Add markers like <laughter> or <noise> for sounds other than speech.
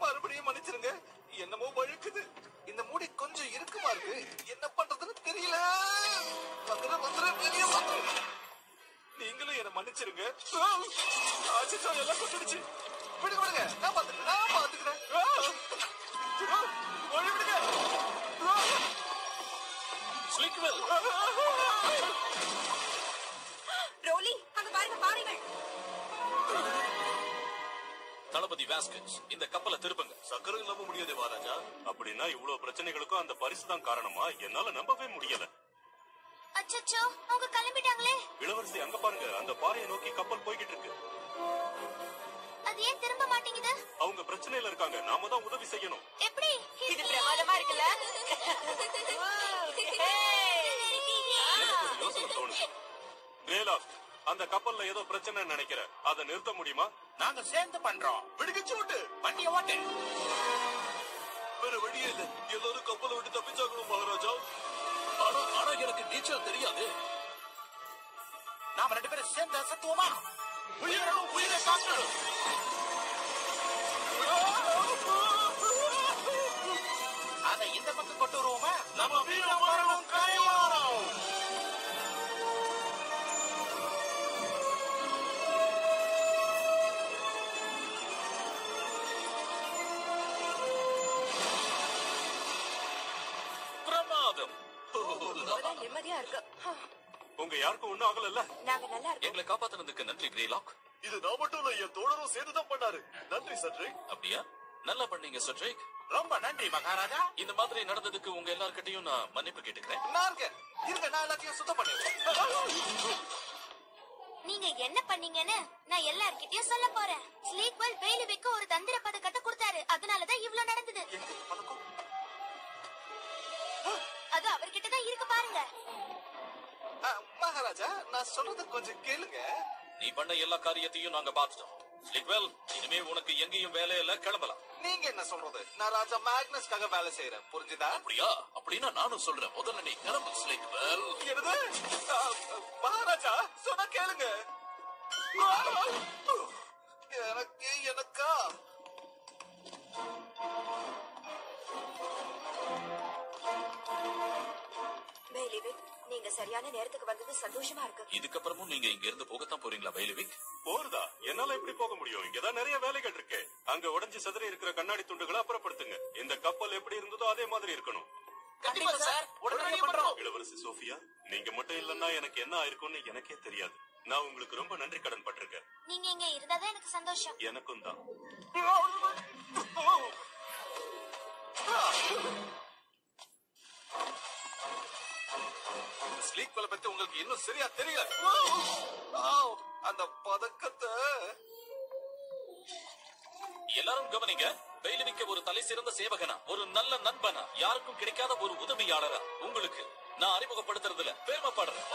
மறுபடியும் மன்னிச்சிருங்க. என்னமோ வழுக்குது. இந்த மூடி கொஞ்சம் இருக்குமா இருக்கு? என்ன பண்றதுன்னு தெரியல. வந்துட வந்துட வெளியே நீங்களும் என்ன மன்னிச்சிருங்க. ஆச்சா எல்லாம் கொண்டுடுச்சு விடுங்க விடுங்க. நான் பாத்துக்கிறேன் நான் பாத்துக்கிறேன் விடுங்க. சீக்கிரம் <laughs> தளபதி வாஸ்கன்ஸ் இந்த கப்பலை திருப்புங்க. சக்கரம் நம்ப முடியாது மகாராஜா. அப்படின்னா இவ்வளவு பிரச்சனைகளுக்கும் அந்த பரிசு தான் காரணமா? என்னால நம்பவே முடியல. அச்சச்சோ அவங்க கிளம்பிட்டாங்களே. இளவரசி அங்க பாருங்க. அந்த பாறையை நோக்கி கப்பல் போய்கிட்டு இருக்கு. அது ஏன் திரும்ப மாட்டேங்குது? அவங்க பிரச்சனையில இருக்காங்க. நாம தான் உதவி செய்யணும். எப்படி? இது பிரமாதமா இருக்குல்ல? <laughs> எனக்கு ஒரு யோசனை தோணுது. வேலாக் அந்த கப்பல்ல ஏதோ பிரச்சனை நினைக்கிறேன். அதை நிறுத்த முடியுமா? நாங்க சேர்ந்து பண்றோம். விடுகிச்சு விட்டு வண்டியை ஓட்டு. வேற வழியே இல்ல. எல்லாரும் கப்பலை விட்டு தப்பிச்சாகணும் மகாராஜா. ஆனா ஆனா எனக்கு நீச்சல் தெரியாது. நாம ரெண்டு பேரும் சேர்ந்து அசத்துவோமா? உயிரும் உயிரை காக்கணும். அதை இந்த பக்கம் கொண்டு வருவோமா? நம்ம வீரம் வரணும் கரையோரம். நிம்மதியா இருக்கு. உங்க யாருக்கும் ஒண்ணும் ஆகல நாங்க நல்லா இருக்கோம். எங்களை காப்பாத்துனதுக்கு நன்றி கிரேலாக் இது நான் மட்டும் இல்ல என் தோழரும் சேர்ந்துதான் பண்ணாரு. நன்றி சற்றை அப்படியா? நல்லா பண்ணீங்க சட்ரேக் ரொம்ப நன்றி மகாராஜா. இந்த மாதிரி நடந்ததுக்கு உங்க எல்லார்கிட்டயும் நான் மன்னிப்பு கேட்டுக்கிறேன். நான் இருக்கேன். இருங்க நான் எல்லாத்தையும் சுத்தம் பண்ணிடுறேன். நீங்க என்ன பண்ணீங்கன்னு நான் எல்லார்கிட்டயும் சொல்ல போறேன். ஸ்லீக்வெல் அவர்கிட்ட தான் இருக்கு பாருங்க. மகாராஜா நான் சொல்றத கொஞ்சம் கேளுங்க. நீ பண்ண எல்லா காரியத்தையும் நாங்க பார்த்துட்டோம். ஸ்லிக்வெல் இனிமே உனக்கு எங்கேயும் வேலை இல்ல கிளம்பலாம். நீங்க என்ன சொல்றது? நான் ராஜா மேக்னஸ்க்காக வேலை செய்யறேன் புரிஞ்சுதா? அப்படியா? அப்படின்னா நானும் சொல்றேன். முதல்ல நீ கிளம்பு ஸ்லிக்வெல் என்னது? மகாராஜா சொன்னா கேளுங்க. எனக்கு எனக்கா? பெய்லிவிக் நீங்க சரியான நேரத்துக்கு வந்தது சந்தோஷமா இருக்கு. இதுக்கப்புறமும் நீங்க இங்க இருந்து போகத்தான் போறீங்களா பைலிவிக் போறதா? என்னால எப்படி போக முடியும்? இங்கதான் நிறைய வேலைகள் இருக்கு. அங்க உடைஞ்சு சதுரி இருக்கிற கண்ணாடி துண்டுகளை அப்புறப்படுத்துங்க. இந்த கப்பல் எப்படி இருந்ததோ அதே மாதிரி இருக்கணும். கண்டிப்பா சார். உடனே பண்றோம். இளவரசி சோஃபியா நீங்க மட்டும் இல்லன்னா எனக்கு என்ன ஆயிருக்கும்னு எனக்கே தெரியாது. நான் உங்களுக்கு ரொம்ப நன்றி கடன் பட்டிருக்கேன். நீங்க இங்க இருந்தாதான் எனக்கு சந்தோஷம். எனக்கும் தான். ஸ்லீக் பல பத்தி உங்களுக்கு இன்னும் சரியா தெரியல. அந்த பதக்கத்தை. எல்லாரும் கவனிங்க பெயிலிவிக்க ஒரு தலை சிறந்த சேவகனா ஒரு நல்ல நண்பனா யாருக்கும் கிடைக்காத ஒரு உதவியாளரா உங்களுக்கு. நான் அறிமுகப்படுத்துறதுல பெருமைப்படுறேன்.